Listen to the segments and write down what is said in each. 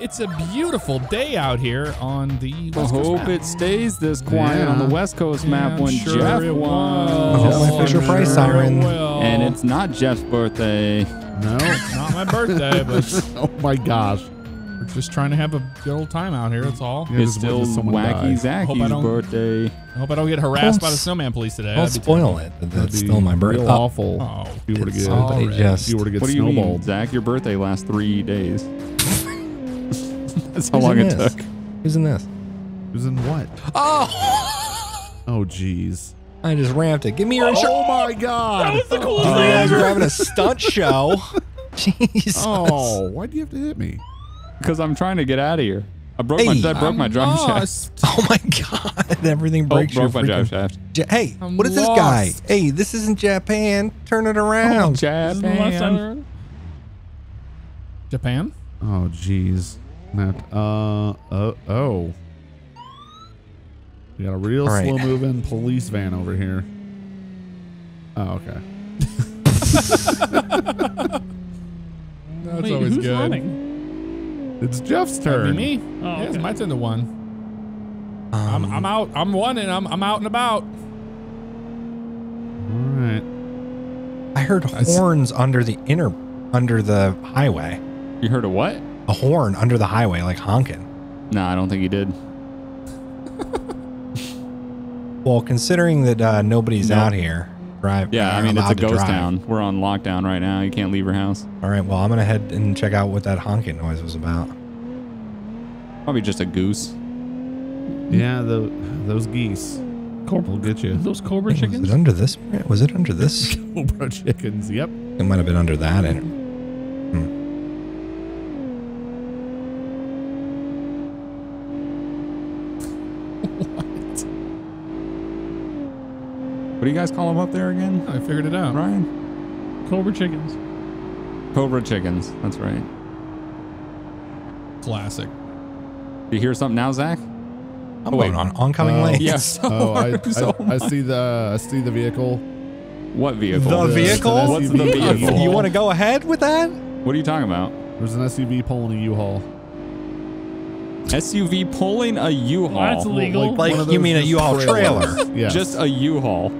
it's a beautiful day out here on the I West Coast hope map. it stays this quiet Yeah. on the West Coast map Yeah, when I'm sure Jeff it won. Oh, my Fisher Price sure siren. And it's not Jeff's birthday. No. not my birthday, but oh my gosh. we're just trying to have a good old time out here. That's all. Yeah, It's still Wacky die. Hope I Zacky's birthday. I hope I don't get harassed by the Don't s- snowman police today. Don't spoil it. That's still my birthday. real oh, awful. Oh, If you were to it's get, already if just- you were to get What do you mean. Zach? Your birthday lasts three days. That's how Who's long it this? took. Who's in this? Who's in what? Oh, Oh, jeez. I just ramped it. Give me your oh insurance. Oh my god. That was the coolest you thing guys ever. are having a stunt show. Jesus. Oh, why do you have to hit me? Because I'm trying to get out of here. I broke my Hey, I broke my I'm drive shaft. Oh my god. Everything Oh, breaks your broke my drive shaft. Ja- hey, I'm what is this guy? Hey, this isn't Japan. Turn it around. Oh, this is the left side of the Japan. Japan? Oh, jeez. That, uh, oh, oh. We got a real All right. slow moving police van over here. Oh, okay. That's wait, always who's good. running? It's Jeff's That'd turn. be me. Oh, yeah, it's my turn to one. Um, I'm, I'm out. I'm one and I'm, I'm out and about. All right. I heard s- horns under the inner, under the highway. You heard a what? A horn under the highway, like honking. No, I don't think he did. Well, considering that uh, nobody's No. out here, drive. Yeah, I mean it's a allowed to ghost drive. town. We're on lockdown right now. You can't leave your house. All right. Well, I'm gonna head and check out what that honking noise was about. Probably just a goose. Yeah, the those geese Cobra, will get you. those Cobra chickens. Was chickens? it under this? Was it under this? Cobra chickens. Yep. It might have been under that. And do you guys call them up there again? I figured it out. Ryan? Cobra chickens. Cobra chickens. That's right. Classic. Do you hear something now, Zach? I'm Oh, wait. going on oncoming uh, Oh. lanes. Yes. Oh, I, So I, I see the I see the vehicle. What vehicle? The The vehicle? What's the vehicle? You want to go ahead with that? What are you talking about? There's an SUV pulling a U-Haul. SUV pulling a U-Haul. Well, that's illegal. Like, one of you mean a just U-Haul trailer? Yes. Just a U-Haul.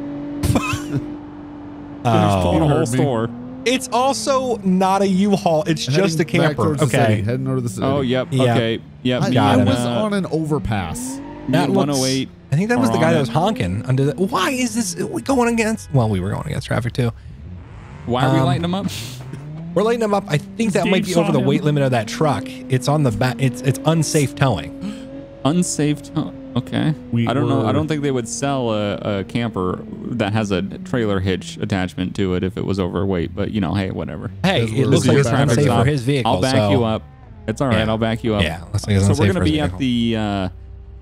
Oh. Pulling a whole store. It's also not a U-Haul. It's just a Heading back camper. towards the city, Okay. heading over to the city. Oh, yep. Yeah. Okay. Yep. I, me I was uh, on an overpass. me That looks- 108. I think that was the guy that was honking under the. Why is this? Are we going against? Well, we were going against traffic too. Why are we um, lighting them up? We're lighting them up. I think that Dave might be saw over the weight limit of that truck. It's on the back. It's it's unsafe towing. Unsafe. to- okay. We I don't know. I don't think they would sell a, a camper that has a trailer hitch attachment to it if it was overweight. But you know, hey, whatever. Hey, it looks like the it's traffic unsafe for his vehicle. I'll back so- you up. It's all right. Yeah. I'll back you up. Yeah, looks like it's So we're gonna his be at the uh,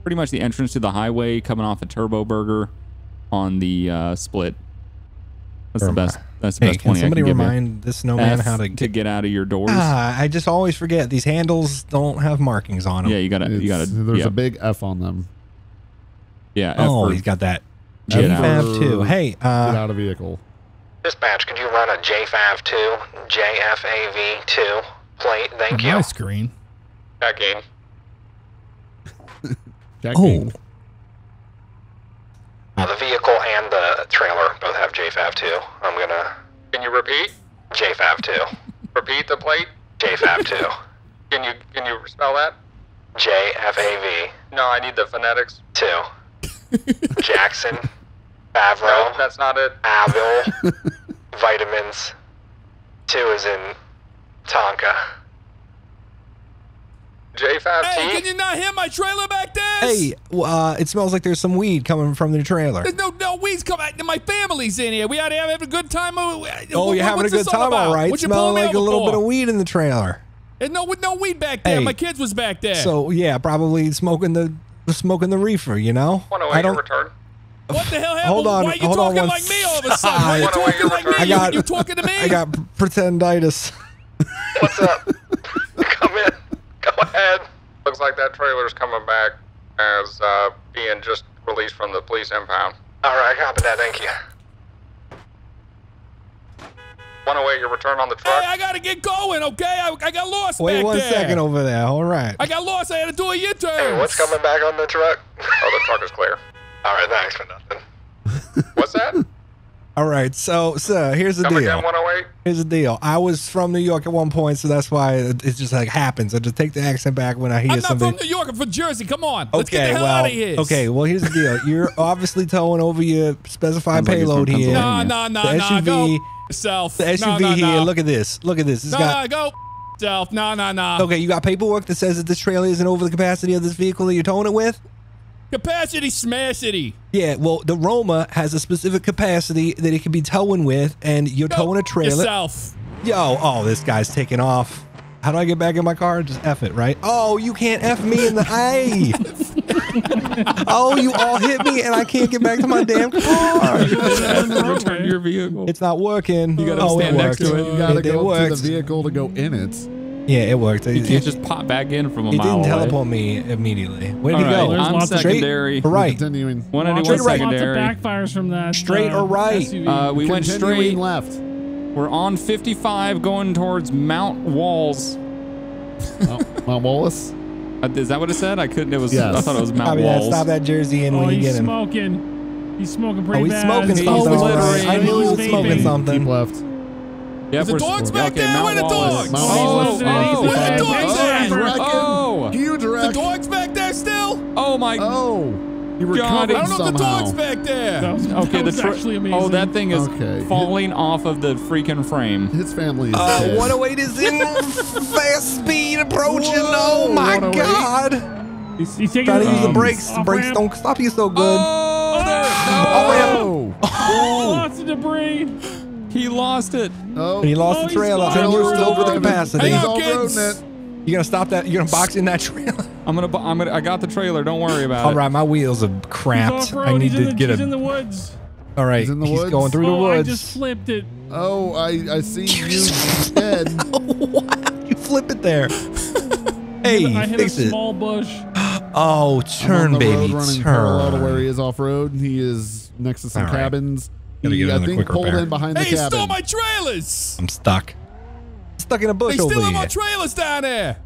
pretty much the entrance to the highway coming off of Turbo Burger on the uh, split. That's the best. That's the Hey, best can twenty somebody I can give remind this snowman how to to get? get out of your doors. Ah, I just always forget these handles don't have markings on them. yeah, you gotta. You gotta. There's yeah, a big F on them. Yeah. F Oh, for he's got that. get out. GFAV too. Hey, Get uh, out of vehicle. Dispatch, could you run a JFAV2, JFAV2 plate? Thank On my you. screen. Checking. Checking. oh, Uh, the vehicle and the trailer both have JFAV2. I'm gonna. Can you repeat? JFAV2. repeat the plate. JFAV2. can you can you spell that? JFAV. No, I need the phonetics. Two. Jackson. Favreau. No, that's not it. Avil. vitamins. Two is in Tonka. J5T. Hey, can you not hear my trailer back there? hey, uh, it smells like there's some weed coming from the trailer. There's no no weeds coming. My family's in here. We out here having a good time. Oh, Oh, you're having a good time, all right. What you Smelling pulling like a little for? bit of weed in the trailer. And no with no weed back there. Hey. My kids was back there. So yeah, probably smoking the smoking the reefer. You know, I don't. return. what the hell happened? Hold on, Why are you hold on talking one like me all of a sudden? Why are you talking like me? I got- you talking to me? I got pretenditis. What's up? Come in. Go ahead. Looks like that trailer's coming back as uh, being just released from the police impound. All right, copy that. Thank you. 108, your return on the truck. Hey, I gotta get going, okay? I, I got lost Wait back one there. second over there. All right. I got lost. I had to do a U-turn. Hey, what's coming back on the truck? Oh, the truck is clear. All right, thanks for nothing. What's that? All right. So, sir, here's the Come deal. again, 108? Here's the deal. I was from New York at one point, so that's why it it just like happens. I just take the accent back when I hear I'm not something. from New York. I'm from Jersey. Come on. Let's okay, get the hell well, out of here. okay. Well, here's the deal. You're obviously towing over your specified Sounds like payload from here. Nah, Pennsylvania. nah, nah, The nah. Go SUV yourself. The no, SUV no, here. no. Look at this. Look at this. It's No, got. no, go yourself. No, no, no. Okay, you got paperwork that says that this trailer isn't over the capacity of this vehicle that you're towing it with. Capacity smashity. Yeah, well, the Roamer has a specific capacity that it can be towing with, and you're Go towing a trailer. Yourself. Yo, oh, this guy's taking off. How do I get back in my car? Just F it, right? Oh, you can't F me in the eye. oh, you all hit me and I can't get back to my damn car. Return to your vehicle. It's not working. You gotta oh, stand next worked. to it. You gotta it, it go to the vehicle to go in it. Yeah, it worked. You can't just pop back in from a it mile didn't away. teleport me immediately. Where All did he right, go? There's I'm lots of- secondary. Or right? Continuing. 191 Straight right. secondary. Lots of backfires from that. Straight uh, or right? Uh, we went Continuing straight. left. We're on 55 going towards Mount Walls. Oh, Mount Wallace. Uh, is that what it said? I couldn't. It was. Yes. I thought it was Mount Copy that. Walls. Stop that jersey in oh, when you get him. smoking. He's smoking pretty Oh, he's bad. smoking He's something. all right. littering. I knew he was smoking vaping. Keep something. left. Yep, The we're- dog's back okay, there. Mount Where the Wallace. dogs? Mount Oh, Wallace. oh, Where the Oh, dogs yeah. at? Draken. Oh. Huge The dog's back there still? Oh my. Oh, you God, recovered I don't know if the somehow. dog's back there. That was, Okay, that the was tr- actually amazing. oh that thing is Okay. falling off of the freaking frame. His family is Uh, dead. 108 is in fast speed approaching. Whoa, oh my 108. god. He's, he's taking Trying to use the um, brakes. The brakes off-ramp. don't stop you so good. Oh, there, Oh, Oh, lots of debris. he lost it. oh. He lost Oh, the he's trailer. flying And you're over still over the the- capacity. Hang He's on, all kids. roading it. You're gonna stop that. You're gonna box in that trailer. I'm gonna. I'm gonna. I got the trailer. Don't worry about All it. right, my wheels are He's cramped. I need he's in to the, get he's in the woods. All right, He's in the woods? going through oh, the woods. I just flipped it. Oh, I, I see you dead. what? You flip it there. hey, I hit fix a it. small bush. Oh, I'm on turn, the baby, road running parallel to where turn. he is off road. He is next to some All right. cabins. Gotta he, get I think, quick pulled repair. in behind Hey, the he cabin. stole my trailers. I'm stuck. Stuck in a bush They over stealing here. my trailers down there.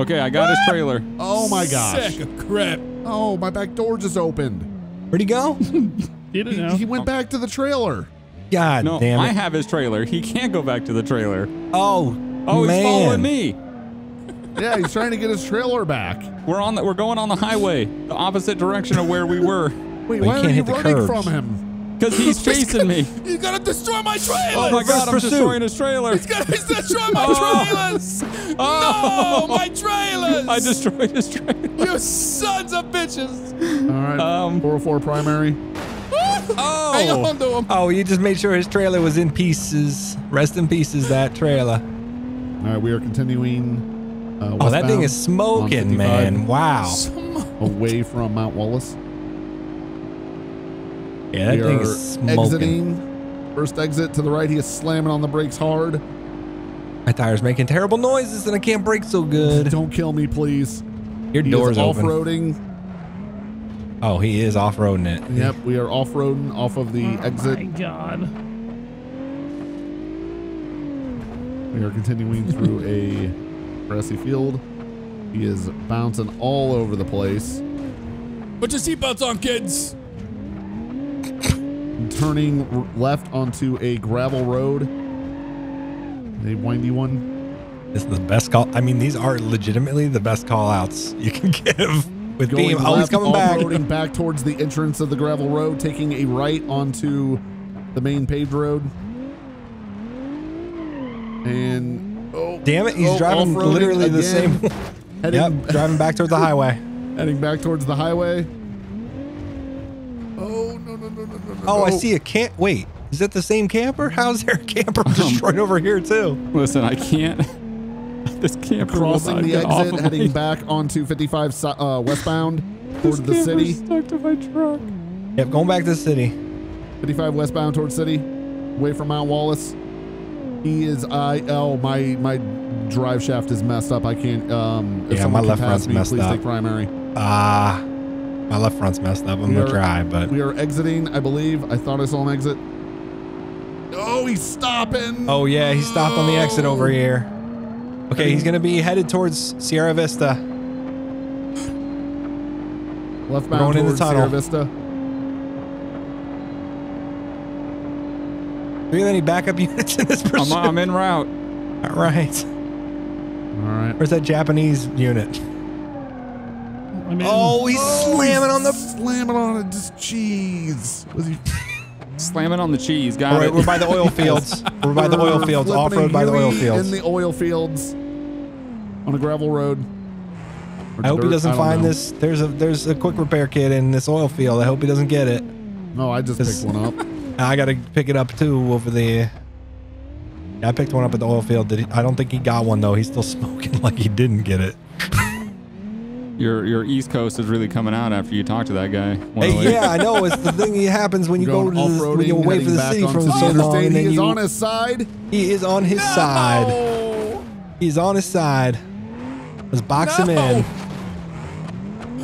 Okay, I got his trailer. oh my gosh. Sack of crap. Oh, my back door just opened. Where'd he go? Did it He, he went back to the trailer. God No, damn I have his trailer. He can't go back to the trailer. oh, Oh, he's following me. Yeah, he's trying to get his trailer back. We're on. The, we're going on the highway, the opposite direction of where we were, Wait, you why can't are you the running curbs. from him? Because he's chasing me. He's gonna destroy my trailer. Oh my God! I'm Pursuit. destroying his trailer. He's gonna he's destroy my Oh. trailers. Oh. No, my trailers. I destroyed his trailer. You sons of bitches. All right, Um, 404 primary. Oh. Hang on to him. Oh, you just made sure his trailer was in pieces. Rest in pieces, that trailer. All right, we are continuing. Uh, Oh, that thing is smoking, man. Wow. Away from Mount Wallace. Yeah, that we thing are is smoking. exiting. First exit to the right. He is slamming on the brakes hard. My tire's making terrible noises and I can't brake so good. Don't kill me, please. Your He door's is off-roading. Oh, he is off-roading it. Yep, we are off-roading off of the Oh exit. my god. We are continuing through a grassy field. He is bouncing all over the place. Put your seatbelts on, kids. Turning left onto a gravel road. A windy one. This is the best call. I mean, these are legitimately the best call outs you can give with Going Beam. Oh, he's left, coming back. off-roading back towards the entrance of the gravel road, taking a right onto the main paved road. And oh, Damn it, he's oh, driving literally the same. Heading, yep, driving back towards the highway. heading back towards the highway. Oh no no no! Oh, I no. see a camp. Wait, is that the same camper? How's there a camper destroyed over here too? Listen, I can't. This camper will Crossing the get off exit, of heading me. back onto 55 uh, westbound This toward the city. stuck to my truck. Yep, going back to the city. 55 westbound towards city, away from Mount Wallace. He is I oh my my drive shaft is messed up. I can't um if Yeah, my left pass front's me, messed please up. take primary. Ah, my left front's messed up. I'm We gonna are- try, but We are exiting, I believe. I thought I saw an exit. Oh, he's stopping. Oh yeah, he stopped on the exit over here. Okay, he's gonna be headed towards Sierra Vista. Left Going bound in the towards tunnel. Sierra Vista. Do we have any backup units in this I'm, pursuit? I'm en route. All right. All right. Where's that Japanese unit? I'm in. Oh, oh, he's slamming on the. slamming on it. Just cheese. Was he? Slamming on the cheese. Got All right, it. we're by the oil fields. We're by the oil fields. Off road by the oil fields. In the oil fields. On a gravel road. Or I hope he doesn't find know. this. There's a there's a quick repair kit in this oil field. I hope he doesn't get it. No, I just picked one up. I gotta pick it up too over the. I picked one up at the oil field. Did he, I don't think he got one though. He's still smoking like he didn't get it. Your your East Coast is really coming out after you talk to that guy. Hey, yeah, I know. It's the thing that happens when you go to the, when you off-roading, wait for the back city onto for the so long, interstate. and then He is you, on his side. he is on his side. He's on his side. Let's box him in.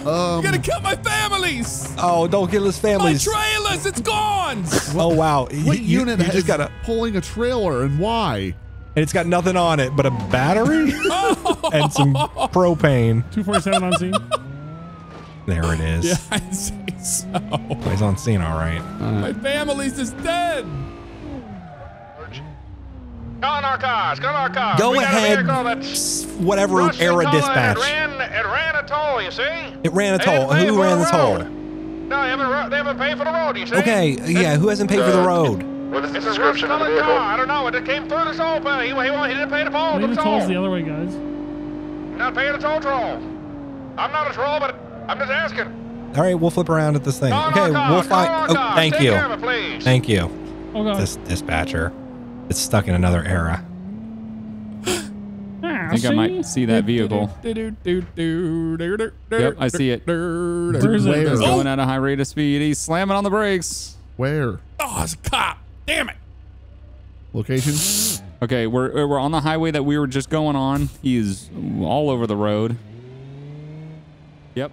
Um, You're gonna kill my families! Oh, don't kill his families! My trailers, it's gone! Oh wow, what you, unit you is just got a, pulling a trailer and why? and it's got nothing on it but a battery and some propane. 247 on scene. There it is. yeah, I'd say so. He's on scene, all right. My family's just dead. Go on our cars. Go on our cars. Go we ahead. A vehicle that's Whatever rushed the era dispatch. It ran, it ran a toll, you see? It ran a They toll. Who ran the toll? No, they haven't, they haven't paid for the road, you see? Okay, yeah. Who hasn't paid for the uh, road? What is the description of the vehicle? Car. I don't know. It came through this toll bill. He, he, he didn't pay the toll. Maybe The the toll's the other way, guys. Not paying the toll troll. I'm not a troll, but I'm just asking. All right, we'll flip around at this thing. Go on Okay, our car. we'll Go find. on our Oh, car. thank Take you, it, thank you. Oh god. This dispatcher, it's stuck in another era. Ah, I think I might see that vehicle. Yep, Yep, I see it. Where is it? Where? He's going at a high rate of speed. He's slamming on the brakes. Where? Oh, it's a cop. Damn it. Location? Okay, we're we're on the highway that we were just going on. He's all over the road. Yep.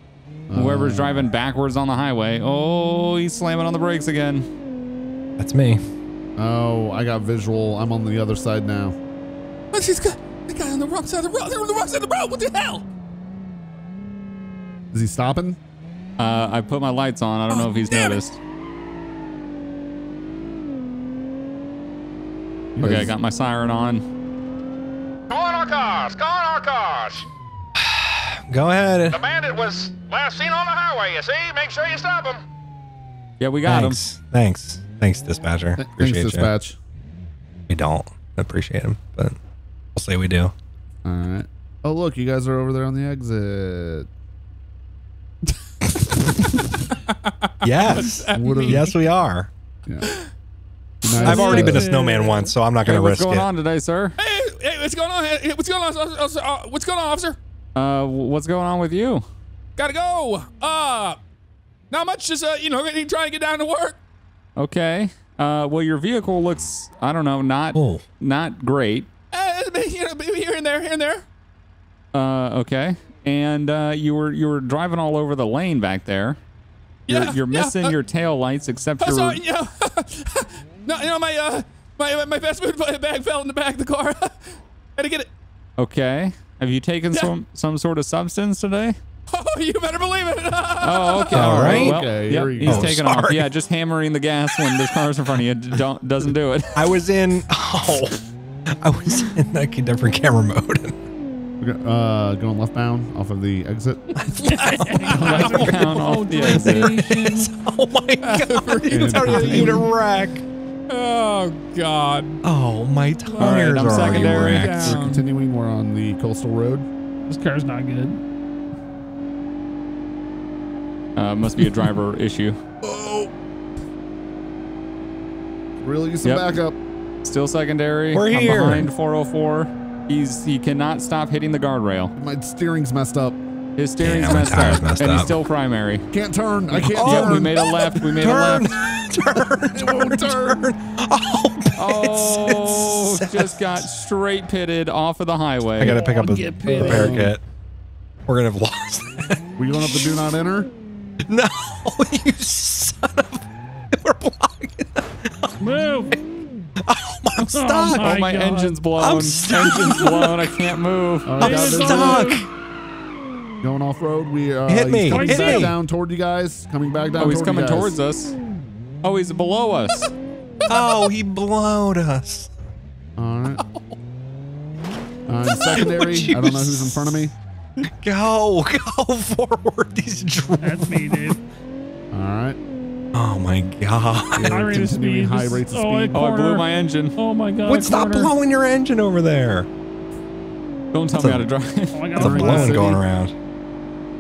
Whoever's driving backwards on the highway. Oh, he's slamming on the brakes again. That's me. Oh, I got visual. I'm on the other side now. Oh, she's got the guy on the wrong side of the road. They're on the wrong side of the road. What the hell? Is he stopping? Uh, I put my lights on. I don't know if he's noticed. it. noticed. You Okay, I got my siren on. Go on our cars. Go on our cars. Go ahead. The bandit was last seen on the highway, you see? Make sure you stop him. Yeah, we got him. Thanks. Thanks. Thanks, dispatcher. Th- Appreciate Thanks, you. dispatch. We don't appreciate him, but we'll say we do. All right. Oh, look, you guys are over there on the exit. Yes. What a- yes, we are. Yeah. I've already uh, been a snowman once, so I'm not going to what's risk going it. on today, sir? Hey, hey, what's going on? Hey, what's going on? officer? Uh, what's going on, officer? Uh, what's going on with you? Gotta go. Uh, not much. Just uh, you know, trying to get down to work. Okay. Uh, well, your vehicle looks, I don't know, not Oh. not great. Uh, you know, here and there, here and there. Uh, okay. And uh, you were you were driving all over the lane back there. You're, Yeah, you're yeah, missing uh, your tail lights, except you're. sorry, you know, no, you know, my uh, my my fast food bag fell in the back of the car. Had to get it. Okay. Have you taken Yeah. some some sort of substance today? Oh, you better believe it. Oh, okay. All right. Well, Okay, yep, he's go. taking off. Yeah, just hammering the gas when there's cars in front of you d- don't doesn't do it. I was in. Oh. I was in like a different camera mode. Okay, Uh, going left bound off of the exit. Left down off the exit. oh my god! It's already a unit wreck. Oh God. Oh, my tires right, I'm are already secondary. wrecked. Down. We're continuing. We're on the coastal road. This car's not good. Uh, must be a driver issue. Oh. Really use some Yep. backup. Still secondary. We're I'm here. behind 404. He's he cannot stop hitting the guardrail. My steering's messed up. His steering's Yeah, messed tire's up, messed and he's still primary. Can't turn. I can't Oh, Yep, turn. we made a left. We made Turn, a left. turn, turn, turn. Oh, Oh, just got straight pitted off of the highway. I gotta pick up a repair kit. We're gonna have lost that. we going up the do not enter? No, you son of. We're blocking. Move. Oh, I'm stuck. my oh, my engine's blown. I'm stuck. Engine's blown. I can't move. Oh, I'm yeah, it's stuck. Going off road. We uh, Hit he's me, Coming hit back me. down toward you guys. Coming back down. Oh, he's toward coming you guys. towards us. Oh, he's below us. Oh, he blowed us. All right. Uh, secondary. I don't know who's in front of me. Go, go forward. These dr- That's me, dude. All right. Oh my god. High rate of continuing speed. high rates of oh, speed. Oh, I blew my engine. Oh my god. What? Stop blowing your engine over there. Don't tell That's me a- how to drive. Oh, I got That's a a blowing going around.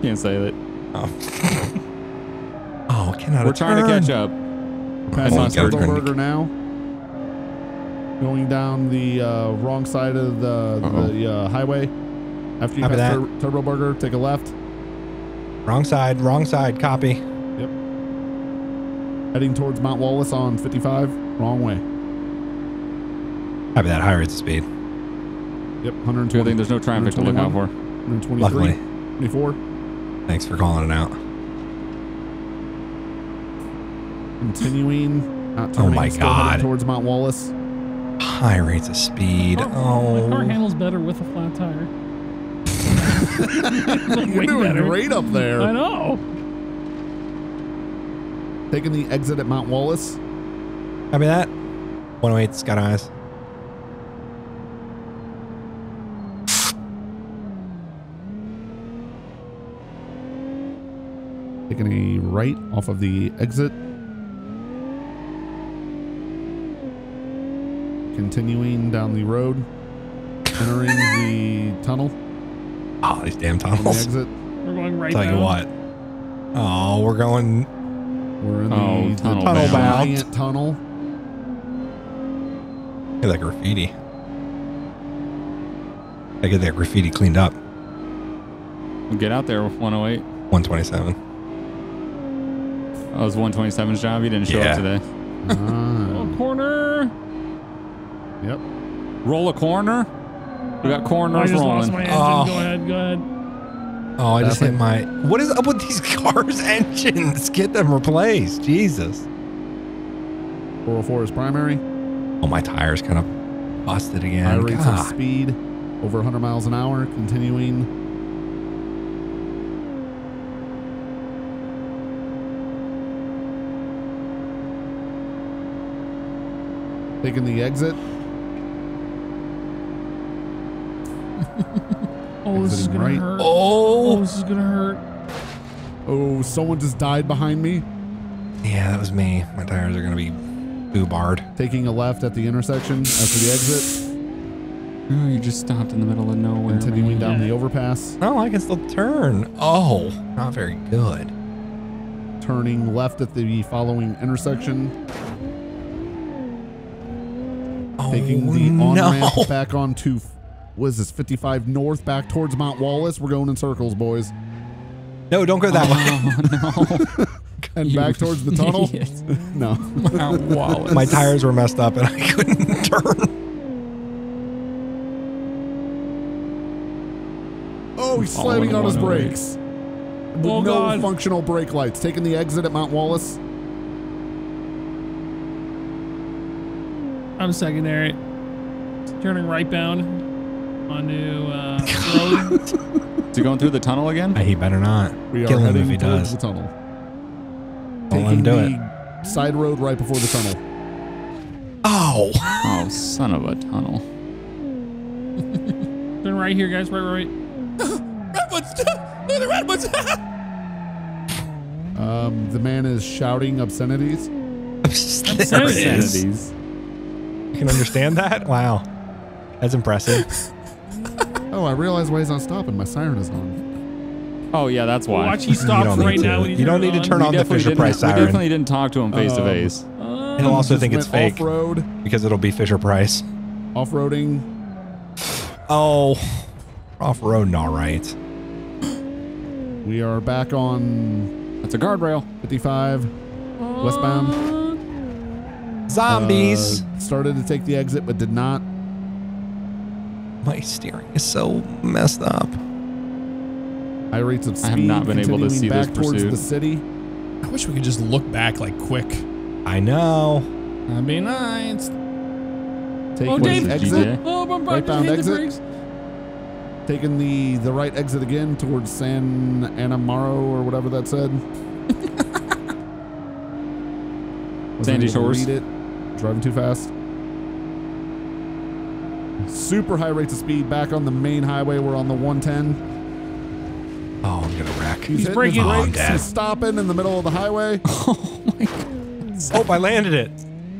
Can't say that. Oh. oh, cannot We're trying to catch up. Passing Oh, you Burger now. Going down the uh, wrong side of the, Uh-oh. the uh, highway. After you Copy pass. Tur- Turbo Burger, take a left. Wrong side, wrong side, copy. Yep. Heading towards Mount Wallace on 55. Wrong way. Copy that, high rates of speed. Yep, Good 120. thing there's no traffic to look out for. 123. Luckily. 24. Thanks for calling it out. Continuing. Not Oh my God. Towards Mount Wallace. High rates of speed. Oh. My oh. car Oh. handles better with a flat tire. You're Way doing better. great up there. I know. Taking the exit at Mount Wallace. Copy that. 108's got eyes. Taking a right off of the exit. Continuing down the road. Entering the tunnel Oh, these damn on the tunnels. exit. We're going right Tell you what. Oh, we're going. We're in Oh, the, tunnel the bound. giant tunnel. Look at that graffiti. I get that graffiti cleaned up. We'll Get out there, with 108. 127. Oh, it was 127's job. He didn't show Yeah. up today. Ah, Oh, corner. yep. Roll a corner. We got I corners just lost rolling. my engine. Oh. Go ahead. Go ahead. Oh, I just hit my. What is up with these cars' engines? Get them replaced. Jesus. 404 is primary. Oh, my tires kind of busted again. High rates of speed. Over 100 miles an hour. Continuing. Taking the exit. Oh, this is gonna right. hurt. Oh, Oh. this is gonna hurt. Oh, someone just died behind me. Yeah, that was me. My tires are going to be boobarred. Taking a left at the intersection uh, after the exit. Oh, you just stopped in the middle of nowhere. Continuing man. down Yeah. the overpass. Oh, I can still turn. Oh, not very good. Turning left at the following intersection. Oh, Taking the on no. ramp back onto, what is this, 55 north back towards Mount Wallace. We're going in circles, boys. No, don't go that oh, way. Oh, no. And You back towards the tunnel. idiot. no. Mount Wallace. My tires were messed up and I couldn't turn. Oh, he's All slamming on his oh brakes. Oh, no God. functional brake lights. Taking the exit at Mount Wallace. I'm secondary. Turning right bound onto uh, road. Is he going through the tunnel again? He better not. We are Kill him heading if he towards does. the tunnel. Don't let Taking him do the side road right before the tunnel. Oh. Oh, son of a tunnel. Turn right here, guys. Right, right, right. Redwoods! the redwoods! Um, the man is shouting obscenities. there it is. Obscenities. You can understand that? Wow. That's impressive. Oh, I realize why he's not stopping. My siren is on. Oh, yeah, that's why. Watch, he You stops don't right need now. to. you You don't need to turn We on the definitely Fisher didn't- Price We siren. definitely didn't talk to him face to Um, face. on. He'll also think it's went fake Off-road, because it'll be Fisher Price. off-roading. Oh. off roading, all right. We are back on That's a guardrail. 55 westbound. Zombies. Uh, started to take the exit, but did not. My steering is so messed up. High rates of speed. I have not been able to continuing see this back towards the city. I wish we could just look back like quick. I know. That'd be nice. Taking Oh, the Dave. exit. Oh, I'm Right bound hit the exit. Taking the the right exit again towards San Anamaro or whatever that said. Wasn't Sandy Shores. Read it. Driving too fast. Super high rates of speed back on the main highway. We're on the 110. Oh, I'm gonna wreck. He's, hitting braking. his Oh, brakes. dead. He's stopping in the middle of the highway. Oh, my god! Hope I landed it,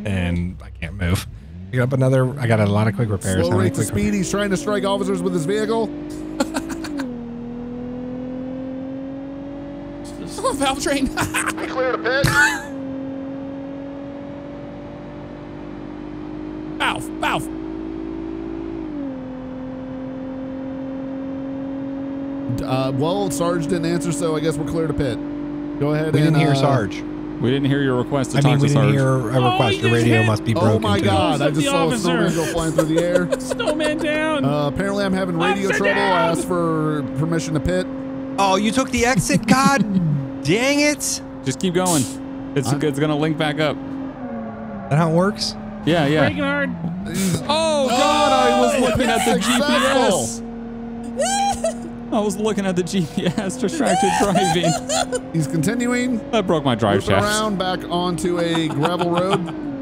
and I can't move. Pick up another. I got a lot of quick repairs. Slow How rates of quick speed. He's trying to strike officers with his vehicle. Oh, valve train. We cleared a pit. valve, valve. Uh, well, Sarge didn't answer, so I guess we're clear to pit. Go ahead We and didn't hear uh, Sarge. We didn't hear your request to I talk mean, we to didn't hear a Oh, request. you the just radio hit- must be broken. Oh my too. god, I Who's just the saw a officer? snowman go flying through the air. Snowman down. Uh, apparently, I'm having radio Upside trouble. I down. asked for permission to pit. Oh, you took the exit. God, dang it! Just keep going. It's I'm- it's gonna link back up. That how it works? Yeah, yeah. Braking hard. Oh God! I was looking at the Successful. GPS. I was looking at the GPS. Distracted driving. He's continuing, That broke my drive whipping shaft. around back onto a gravel road.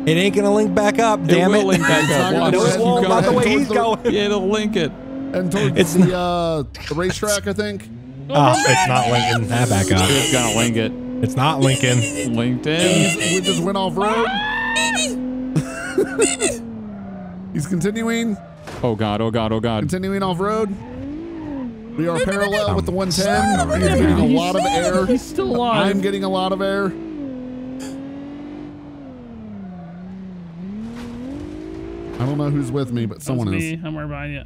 It ain't gonna link back up. Damn will it! link back It's up. not gonna Watch. no, go it ahead. won't. Go Not the way he's the- going. Yeah, it'll link it. And towards It's the, uh, the racetrack, I think. Oh, it's not linking that back up. It's gonna link it. It's not linking. LinkedIn. We just went off road. He's continuing, Oh God! Oh God! Oh God! continuing off road. We are parallel with the um, I'm 110. He's getting a lot of air. He's still alive. I'm getting a lot of air. I don't know who's with me, but someone is. me. I'm right behind you.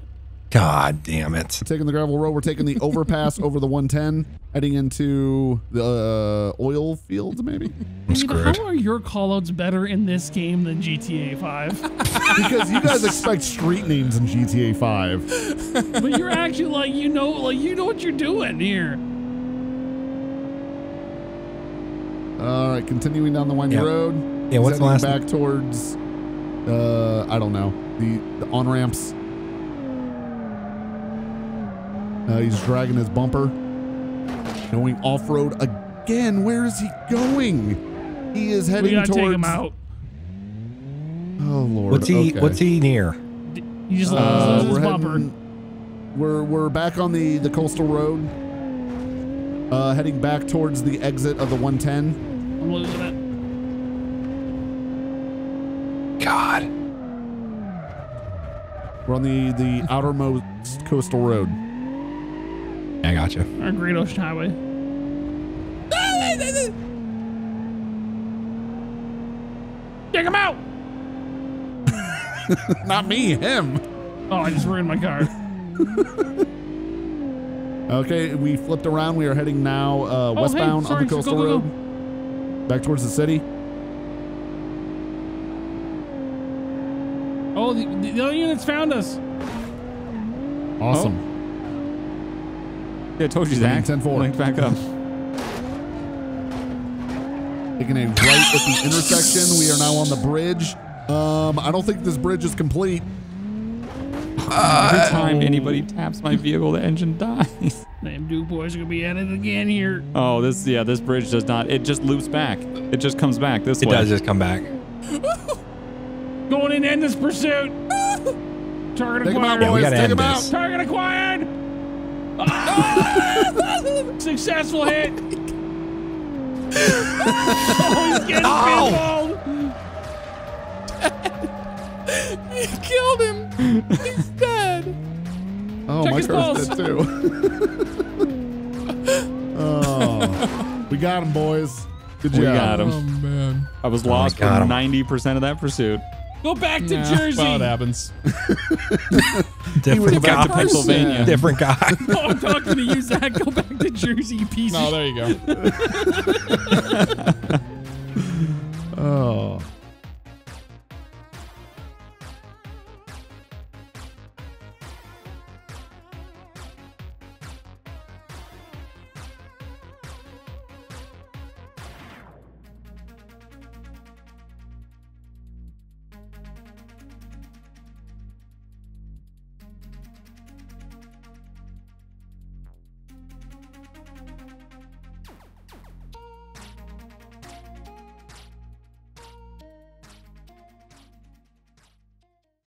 God damn it! Taking the gravel road. We're taking the overpass over the 110, heading into the uh, oil fields, maybe. I'm screwed. How are your callouts better in this game than GTA 5? Because you guys expect street names in GTA 5. but you're actually like you know like you know what you're doing here. All right, continuing down the windy Yeah. road. Yeah, what's the last- back towards? Uh, I don't know the the on ramps. Uh, he's dragging his bumper, going off road again. Where is he going? He is heading We heading gotta towards. take him out. Oh lord. What's he? okay. What's he near? You just Uh, lost his we're bumper. heading. We're we're back on the the coastal road. Uh, heading back towards the exit of the 110. I'm losing it. God. We're on the the outermost coastal road. I got you. Our Great Ocean Highway. Take him out! Not me, him. Oh, I just ruined my car. Okay, we flipped around. We are heading now uh, Oh, hey, westbound sorry, on the go, coastal go, go. road, back towards the city. Oh, the, the other units found us. Awesome. Yeah, I told you that. 10-4. Linked back up. Taking a right at the intersection. We are now on the bridge. Um, I don't think this bridge is complete. Every time anybody taps my vehicle, the engine dies. Damn Duke boys are gonna be at it again here. Oh, this yeah, this bridge does not. It just loops back. It just comes back this It way. does just come back. Going in endless pursuit. Target Take him out, acquired. Yeah, we boys. gotta Take end him out. Target acquired. Ah! Successful hit. oh, he's getting Ow! pinballed. You killed him. He's dead. Oh, Check my his car's dead too. oh, we got him, boys. Good job. We job. got him. Oh man. I was Oh, lost got for ninety percent of that pursuit. Go back to yeah, Jersey. Well, it happens. different guy. to Pennsylvania. Different guy. oh, I'm talking to you, Zach. Go back to Jersey, piece. No, there you go. oh.